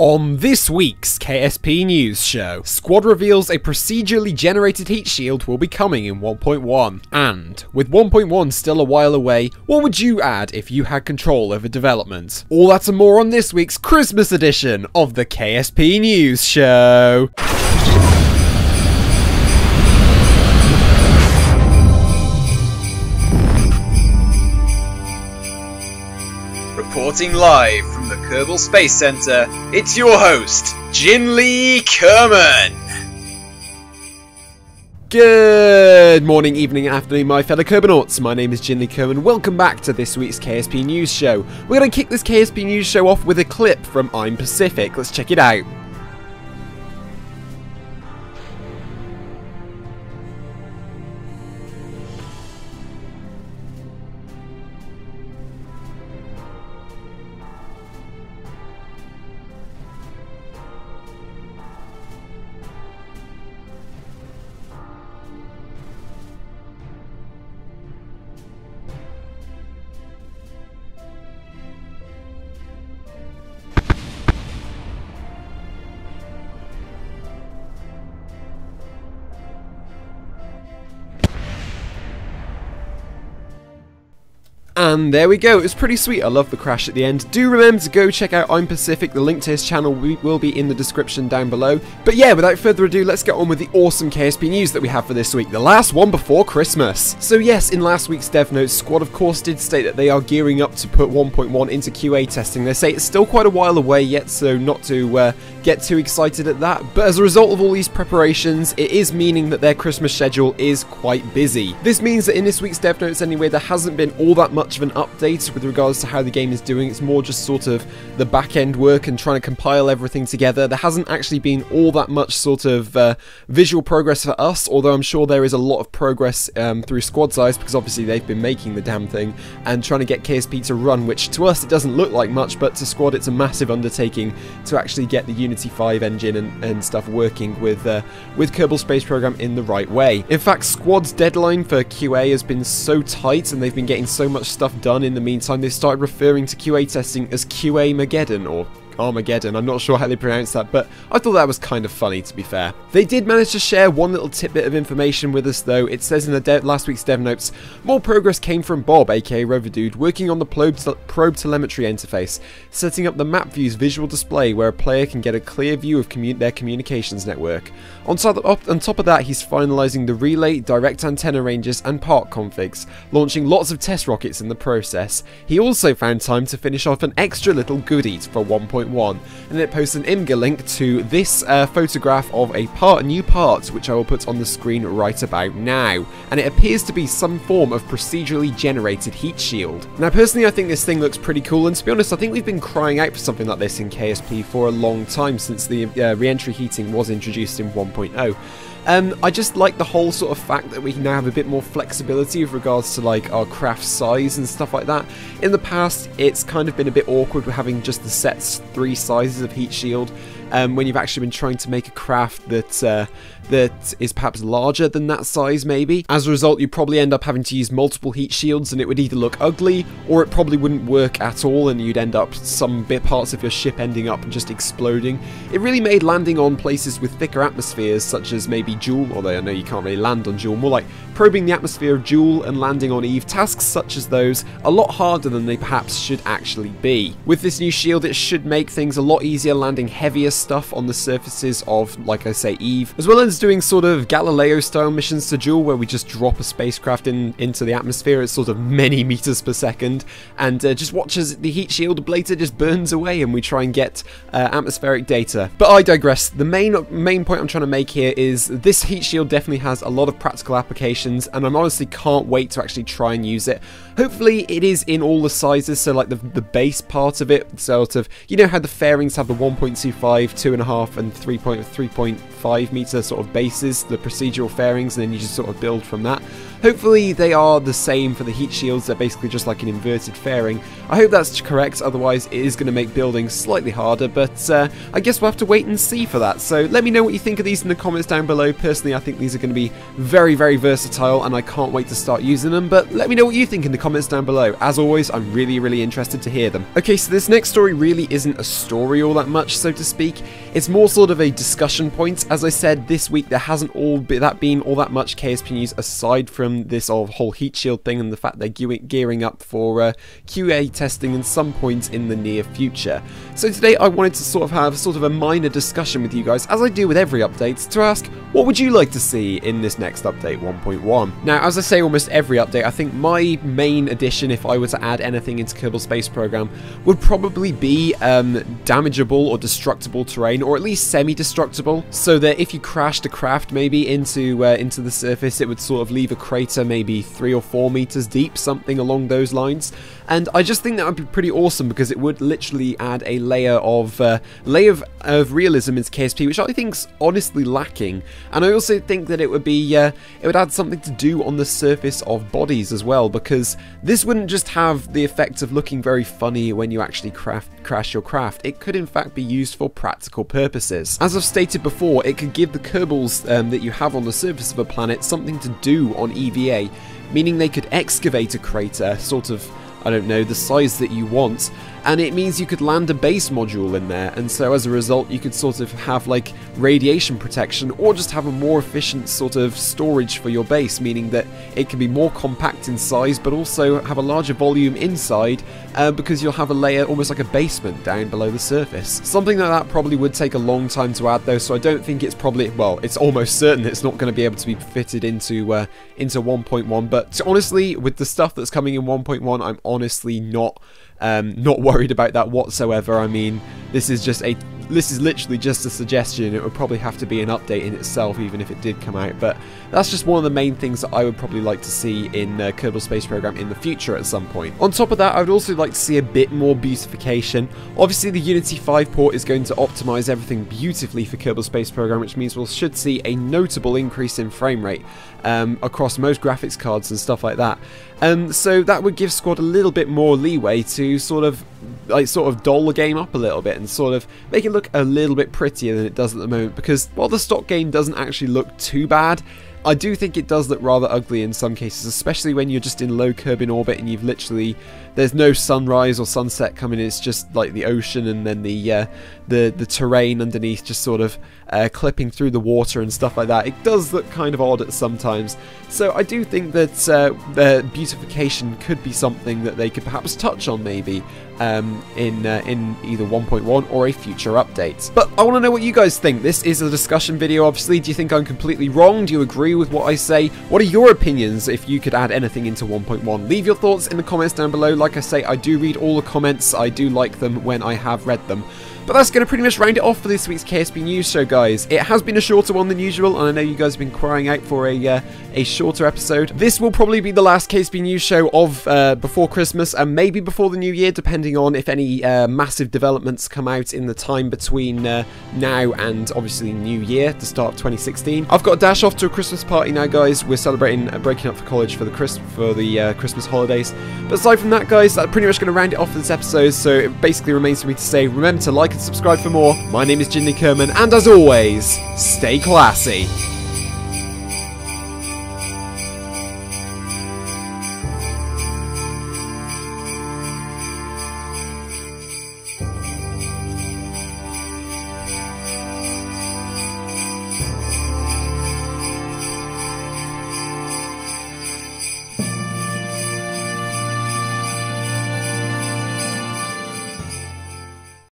On this week's KSP News Show, Squad reveals a procedurally generated heat shield will be coming in 1.1. And, with 1.1 still a while away, what would you add if you had control over development? All that and more on this week's Christmas edition of the KSP News Show. Reporting live from the Kerbal Space Center, it's your host, Jin Lee Kerman. Good morning, evening, afternoon, my fellow Kerbonauts. My name is Jin Lee Kerman. Welcome back to this week's KSP News Show. We're going to kick this KSP News Show off with a clip from I'm Pacific. Let's check it out. And there we go, it was pretty sweet, I love the crash at the end. Do remember to go check out I'm Pacific, the link to his channel will be in the description down below. But yeah, without further ado, let's get on with the awesome KSP news that we have for this week, the last one before Christmas. So yes, in last week's dev notes, Squad of course did state that they are gearing up to put 1.1 into QA testing. They say it's still quite a while away yet, so not to uh, get too excited at that. But as a result of all these preparations, it is meaning that their Christmas schedule is quite busy. This means that in this week's dev notes anyway, there hasn't been all that much of an update with regards to how the game is doing. It's more just sort of the back end work and trying to compile everything together. There hasn't actually been all that much sort of uh, visual progress for us, although I'm sure there is a lot of progress um, through Squad Size because obviously they've been making the damn thing and trying to get KSP to run, which to us it doesn't look like much, but to Squad it's a massive undertaking to actually get the Unity 5 engine and, and stuff working with uh, with Kerbal Space Program in the right way. In fact, Squad's deadline for QA has been so tight and they've been getting so much stuff done in the meantime, they've started referring to QA testing as QA Mageddon or Armageddon. I'm not sure how they pronounce that, but I thought that was kind of funny to be fair. They did manage to share one little tidbit of information with us though. It says in the last week's dev notes, more progress came from Bob, aka Roverdude, working on the probe, probe telemetry interface, setting up the map view's visual display where a player can get a clear view of commu their communications network. On top, on top of that, he's finalizing the relay, direct antenna ranges, and park configs, launching lots of test rockets in the process. He also found time to finish off an extra little goodie for 1.1, and it posts an Imgur link to this uh, photograph of a part, new part, which I will put on the screen right about now. And it appears to be some form of procedurally generated heat shield. Now, personally, I think this thing looks pretty cool, and to be honest, I think we've been crying out for something like this in KSP for a long time since the uh, re-entry heating was introduced in 1. 1.0. Um, I just like the whole sort of fact that we now have a bit more flexibility with regards to like our craft size and stuff like that. In the past, it's kind of been a bit awkward with having just the sets three sizes of heat shield um, when you've actually been trying to make a craft that uh, that is perhaps larger than that size maybe. As a result, you probably end up having to use multiple heat shields and it would either look ugly or it probably wouldn't work at all and you'd end up some bit parts of your ship ending up just exploding. It really made landing on places with thicker atmospheres such as maybe Jool, although I know you can't really land on Jool, more like probing the atmosphere of Jool and landing on Eve, tasks such as those a lot harder than they perhaps should actually be. With this new shield it should make things a lot easier landing heavier stuff on the surfaces of, like I say, Eve, as well as doing sort of Galileo-style missions to Jool, where we just drop a spacecraft in into the atmosphere at sort of many meters per second, and uh, just watch as the heat shield ablator just burns away, and we try and get uh, atmospheric data. But I digress. The main main point I'm trying to make here is this heat shield definitely has a lot of practical applications, and I honestly can't wait to actually try and use it. Hopefully, it is in all the sizes, so like the the base part of it, sort of, you know how the fairings have the 1.25, 2.5, and 3.3.5 meter sort of bases, the procedural fairings, and then you just sort of build from that. Hopefully they are the same for the heat shields, they're basically just like an inverted fairing. I hope that's correct, otherwise it is going to make building slightly harder, but uh, I guess we'll have to wait and see for that. So let me know what you think of these in the comments down below. Personally, I think these are going to be very, very versatile, and I can't wait to start using them, but let me know what you think in the comments down below. As always, I'm really, really interested to hear them. Okay, so this next story really isn't a story all that much, so to speak. It's more sort of a discussion point. As I said, this week there hasn't all be that been all that much KSP news aside from this whole heat shield thing and the fact they're gearing up for uh, QA testing in some point in the near future. So today I wanted to sort of have sort of a minor discussion with you guys, as I do with every update, to ask what would you like to see in this next update 1.1? Now, as I say almost every update, I think my main addition, if I were to add anything into Kerbal Space Program, would probably be um, damageable or destructible terrain, or at least semi-destructible, so that if you crashed a craft maybe into uh, into the surface, it would sort of leave a crater maybe three or four meters deep, something along those lines. And I just think that would be pretty awesome because it would literally add a layer of uh, layer of, of realism into KSP, which I think's honestly lacking. And I also think that it would be uh, it would add something to do on the surface of bodies as well, because this wouldn't just have the effect of looking very funny when you actually craft crash your craft. It could in fact be used for practical purposes. As I've stated before, it could give the Kerbals um, that you have on the surface of a planet something to do on EVA, meaning they could excavate a crater, sort of I don't know, the size that you want, and it means you could land a base module in there, and so as a result you could sort of have like radiation protection, or just have a more efficient sort of storage for your base, meaning that it can be more compact in size, but also have a larger volume inside, uh, because you'll have a layer almost like a basement down below the surface. Something like that probably would take a long time to add though, so I don't think it's probably, well, it's almost certain it's not going to be able to be fitted into, uh, into 1.1, but honestly, with the stuff that's coming in 1.1, I'm honestly not um, not worried about that whatsoever. I mean, this is just a this is literally just a suggestion. It would probably have to be an update in itself, even if it did come out. But that's just one of the main things that I would probably like to see in uh, Kerbal Space Program in the future at some point. On top of that, I would also like to see a bit more beautification. Obviously, the Unity 5 port is going to optimize everything beautifully for Kerbal Space Program, which means we should see a notable increase in frame rate um, across most graphics cards and stuff like that. Um, so that would give Squad a little bit more leeway to sort of like sort of doll the game up a little bit and sort of make it look a little bit prettier than it does at the moment because while the stock game doesn't actually look too bad I do think it does look rather ugly in some cases, especially when you're just in low Kerbin orbit and you've literally there's no sunrise or sunset coming. It's just like the ocean and then the uh, the the terrain underneath, just sort of uh, clipping through the water and stuff like that. It does look kind of odd at sometimes. So I do think that uh, beautification could be something that they could perhaps touch on maybe um, in uh, in either 1.1 or a future update. But I want to know what you guys think. This is a discussion video, obviously. Do you think I'm completely wrong? Do you agree with what I say? What are your opinions if you could add anything into 1.1? Leave your thoughts in the comments down below. Like I say, I do read all the comments. I do like them when I have read them. But that's going to pretty much round it off for this week's KSP News Show, guys. It has been a shorter one than usual, and I know you guys have been crying out for a uh, a shorter episode. This will probably be the last KSP News Show of uh, before Christmas, and maybe before the New Year, depending on if any uh, massive developments come out in the time between uh, now and obviously New Year, to start of 2016. I've got to dash off to a Christmas party now, guys. We're celebrating uh, breaking up for college for the Chris for the uh, Christmas holidays. But aside from that, guys, that's pretty much going to round it off for this episode. So it basically remains for me to say, remember to like and subscribe for more. My name is Jinley Kerman, and as always, stay classy.